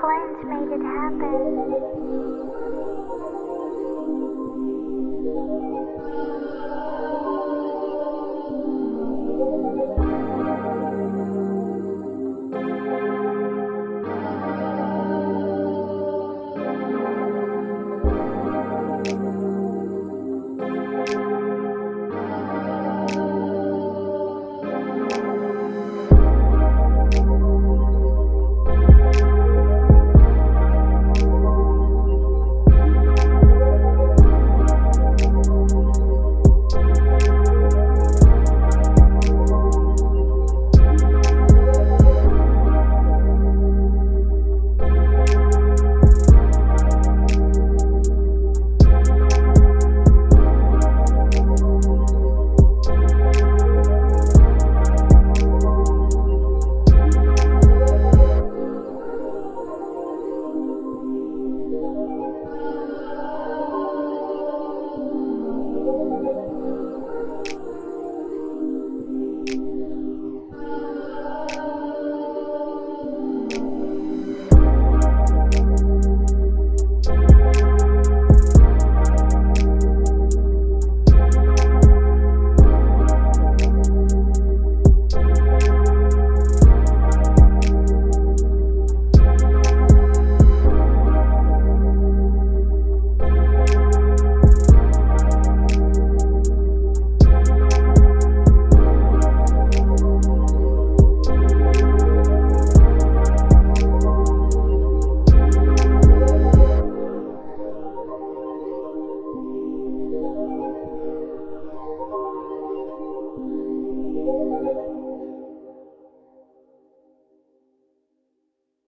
Clint made it happen.